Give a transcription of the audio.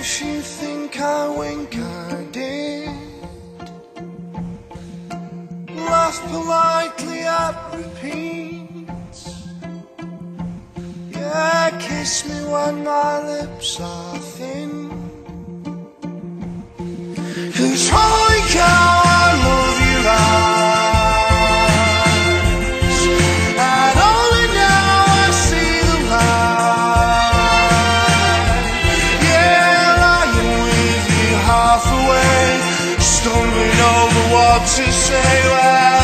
wish you think I wink? I did. Laugh politely at repeats. Yeah, kiss me when my lips are to say well.